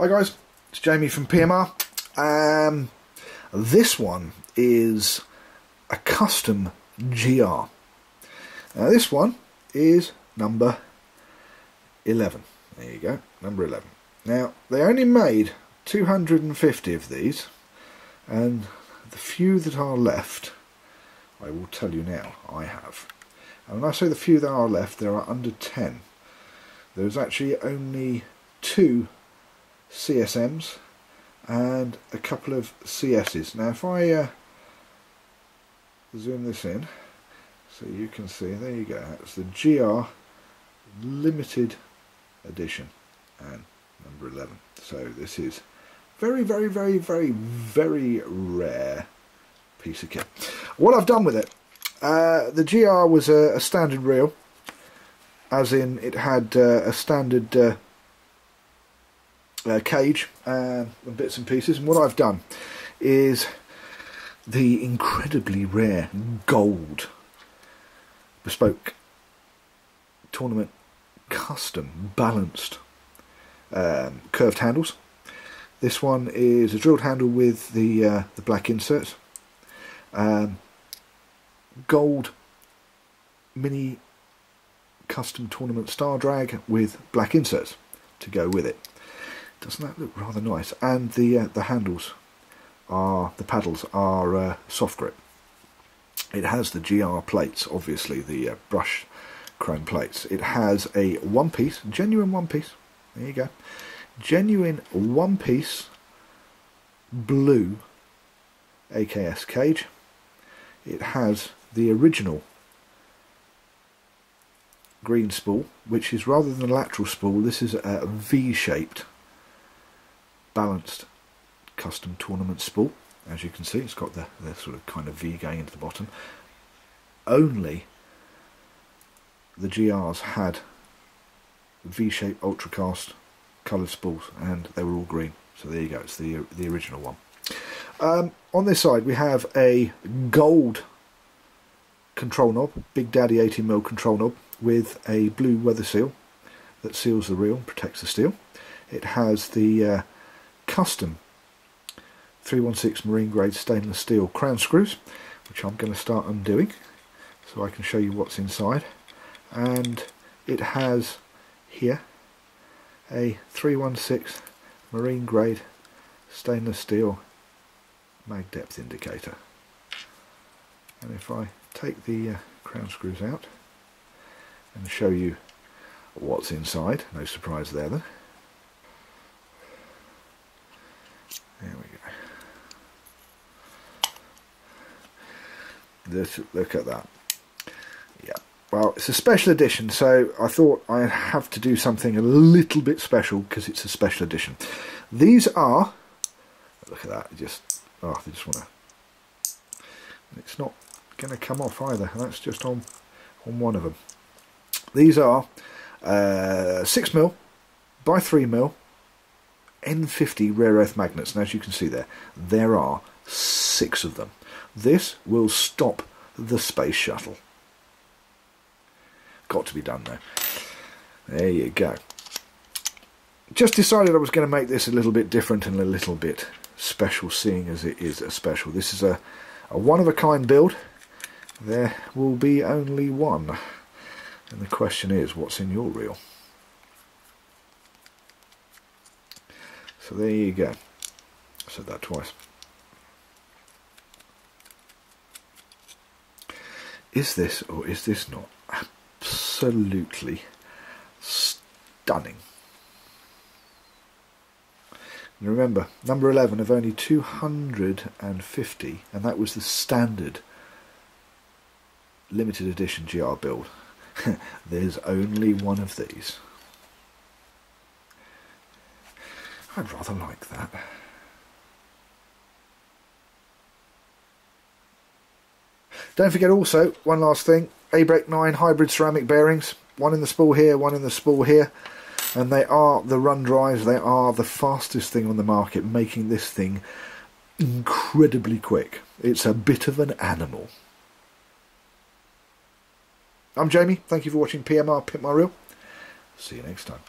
Hi guys, it's Jamie from PMR. Um, this one is a custom GR. Now this one is number 11. There you go, number 11. Now they only made 250 of these and the few that are left I will tell you now I have. And when I say the few that are left there are under 10. There's actually only two CSMs and a couple of CSs. Now if I uh, zoom this in so you can see, there you go, it's the GR limited edition and number 11. So this is very, very, very, very, very rare piece of kit. What I've done with it, uh, the GR was a, a, standard reel, as in it had uh, a standard uh, cage and bits and pieces. And what I've done is the incredibly rare gold bespoke tournament custom balanced um, curved handles. This one is a drilled handle with the uh, the black inserts. Um, gold mini custom tournament star drag with black inserts to go with it. Doesn't that look rather nice? And the uh, the handles are the paddles are uh, soft grip. It has the GR plates, obviously the uh, brush chrome plates. It has a one piece, genuine one piece. There you go, genuine one piece blue AKS cage. It has the original green spool, which is rather than a lateral spool, this is a V-shaped balanced custom tournament spool. As you can see, it's got the, the sort of kind of V going into the bottom. Only the GRs had V-shaped ultracast coloured spools, and they were all green. So there you go. It's the the original one. Um, on this side, we have a gold control knob, Big Daddy 18mm control knob with a blue weather seal that seals the reel and protects the steel. It has the uh, custom. 316 marine grade stainless steel crown screws which I'm going to start undoing so I can show you what's inside. And it has here a 316 marine grade stainless steel mag depth indicator. And if I take the uh, crown screws out and show you what's inside no surprise there then Let's look at that. Yeah. Well, it's a special edition, so I thought I'd have to do something a little bit special because it's a special edition. These are, look at that, just, oh, I just want to, it's not going to come off either. That's just on, on one of them. These are uh, 6 mil by 3 mil N50 rare earth magnets, and as you can see there, there are six of them. This will stop the space shuttle. Got to be done though. There you go. Just decided I was going to make this a little bit different and a little bit special, seeing as it is a special. This is a, a one-of-a-kind build. There will be only one. And the question is, what's in your reel? So there you go. I said that twice. Is this or is this not absolutely stunning? And remember, number 11 of only 250, and that was the standard limited edition GR build. There's only one of these. I'd rather like that. Don't forget also, one last thing, ABEC 9 hybrid ceramic bearings. One in the spool here, one in the spool here. And they are the run drives, they are the fastest thing on the market, making this thing incredibly quick. It's a bit of an animal. I'm Jamie, thank you for watching PMR Pimp My Reel. See you next time.